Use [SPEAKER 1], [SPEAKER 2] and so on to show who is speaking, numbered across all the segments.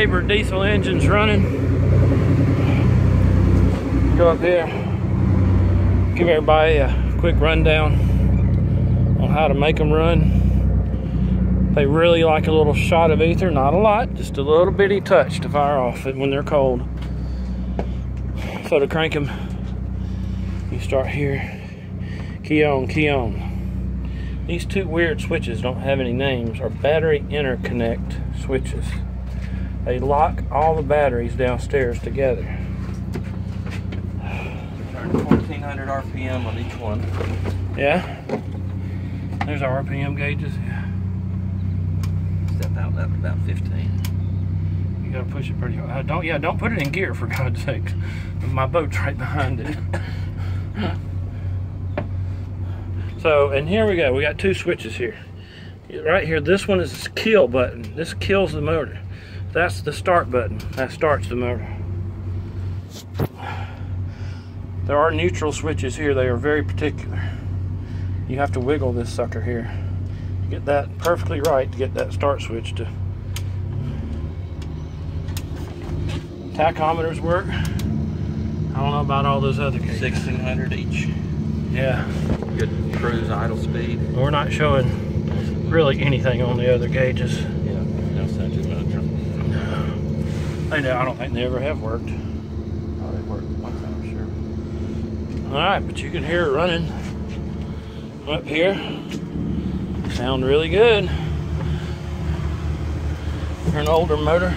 [SPEAKER 1] Diesel engines running. Go up there, give everybody a quick rundown on how to make them run. They really like a little shot of ether, not a lot, just a little bitty touch to fire off when they're cold. So to crank them, you start here, key on, key on. These two weird switches don't have any names, are battery interconnect switches. They lock all the batteries downstairs together.
[SPEAKER 2] Turn 1400 RPM on each one.
[SPEAKER 1] Yeah? There's our RPM gauges.
[SPEAKER 2] Step out at about 15.
[SPEAKER 1] You gotta push it pretty hard. Uh, Don't yeah, don't put it in gear for God's sake. My boat's right behind it. so, and here we go. We got two switches here. Right here, this one is the kill button. This kills the motor. That's the start button. That starts the motor. There are neutral switches here. They are very particular. You have to wiggle this sucker here. Get that perfectly right to get that start switch to tachometers work. I don't know about all those other cases.
[SPEAKER 2] 1600 each.
[SPEAKER 1] Yeah,
[SPEAKER 2] Good cruise idle speed.
[SPEAKER 1] we're not showing really anything on the other gauges.
[SPEAKER 2] Yeah, no such as much.
[SPEAKER 1] They know, I don't think they ever have worked.
[SPEAKER 2] Oh, they work one time, sure.
[SPEAKER 1] All right, but you can hear it running up here. Sound really good. For an older motor.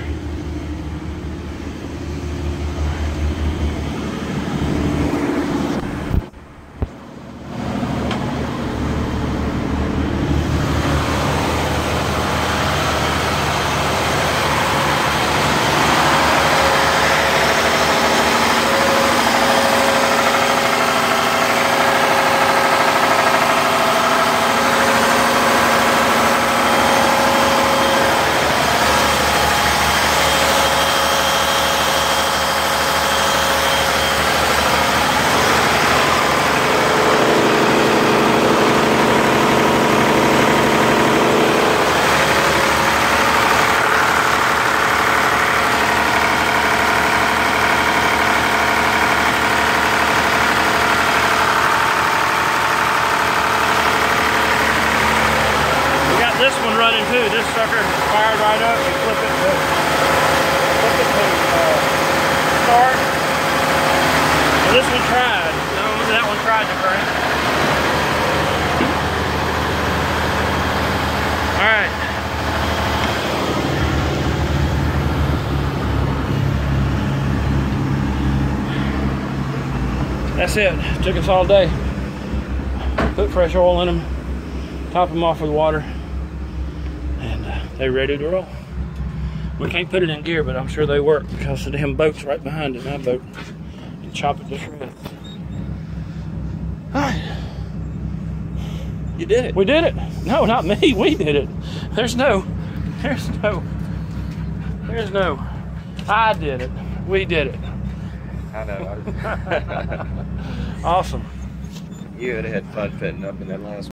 [SPEAKER 1] We got this one running too. This sucker fired right up. You flip it to flip it to uh, start. And this one tried. No, that one tried to crank. All right. That's it. Took us all day. Put fresh oil in them top them off with water, and they're ready to roll. We can't put it in gear, but I'm sure they work because the damn boat's right behind it. My boat can chop it to shreds. All right,
[SPEAKER 2] You did it.
[SPEAKER 1] we did it. No, not me. We did it. There's no, there's no, there's no. I did it. We did it.
[SPEAKER 2] I know.
[SPEAKER 1] Awesome.
[SPEAKER 2] you would have had fun fitting up in that last